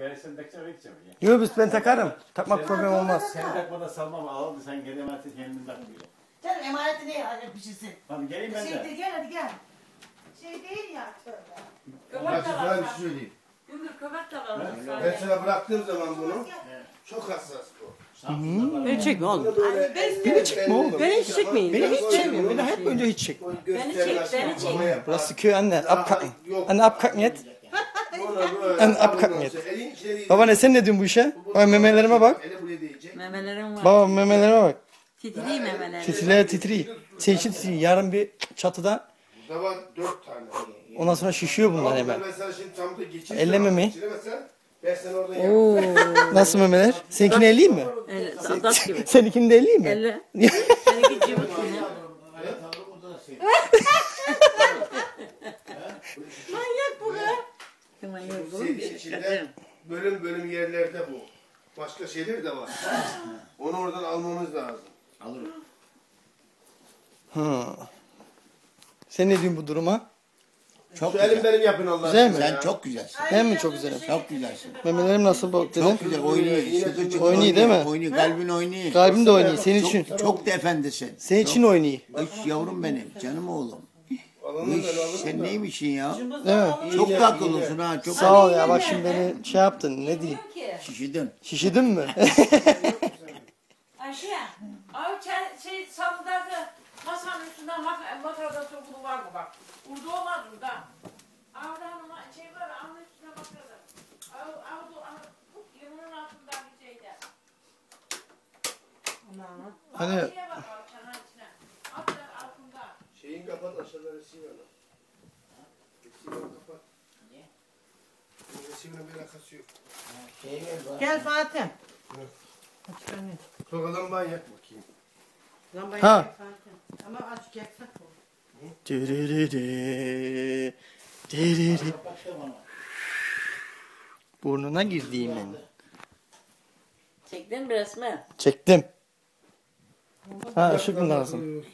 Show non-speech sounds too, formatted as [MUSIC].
Ben sen takacağım gideceğim. ya. Yok biz ben takarım. Takmak problem olmaz. Sen takmadan salmam aldı sen gene emanet kendin takmıyor. Canım emaneti ne ya bir şeysin. Tamam geleyim ben Şey de. de gel hadi gel. Şey değil ya tövbe. Bak sana bir şey söyleyeyim. Gümbür de var. Ben sana bıraktığım zaman bunu çok hassas bu. Beni çekme oğlum. Böyle Beni çekme oğlum. Beni hiç çekmeyin. Beni hiç çekmiyor. Beni hep önce hiç çek. Beni çek, beni çek. Burası köy anne. Apkak. Anne apkak niyet. En apkak niyet. Baba ne sen ne diyorsun bu işe? Bak memelerime bak. Eli buraya değecek. Memelerim var. Baba memelerime bak. Titriyim memelerim. Titriler titriyor. Senin için titriyor. Yarın bir çatıda Burada var dört tane. ondan sonra şişiyor bunlar hemen. Ben sana şimdi tam da geçireceğim. Elleme mi? Geçiremezsen ben seni oradan yaparım. Nasıl memeler? Seninkini elleyeyim mi? Evet. [LAUGHS] Seninkini de elleyeyim mi? Elle. [LAUGHS] Seninki cıvık Hemen yorgunum. Senin içinde bölüm bölüm yerlerde bu. Başka şeyler de var. [LAUGHS] Onu oradan almamız lazım. Hı. Sen ne diyorsun bu duruma? Çok Şu güzel. elim benim yapın Allah Güzel mi? Sen ya. çok güzelsin. Ben mi çok güzelim? Çok güzelsin. Memelerim nasıl bak dedim. Çok güzel oynuyor. Şıkır Oynuyor değil mi? Oynuyor. Kalbin oynuyor. Kalbim de oynuyor senin için. Çok, çok da efendisin. Senin için oynuyor. Üç yavrum benim. Canım oğlum. Alırım sen da. neymişsin ya? Mi? Çok da akıllısın ha. Çok Sağ ol ya bak şimdi beni şey yaptın ne diyeyim. şişidin. Şişidin mi? Ayşe, abi çay- şey salıdaki masanın üstünde mak makarada sokulu var mı bak. Burada olmaz burada. Avda hanıma şey var, avın üstüne makarada. Av, avda, av, yumruğun altında bir şeyde. Hani Şeye bak bak çanağın içine. Altı altında. Aşağıda receiver'ı. Receiver'ı kapat. Niye? Receiver'ın bir alakası yok. Gel Fatih. Sokadan ben yak bakayım. Lambayı Ha. yak Fatih. Ama aç yaksak o. Dırırırı, dırırı. Burnuna girdiğim ben. Çektin mi resmi? Çektim. Ha ışık mı lazım?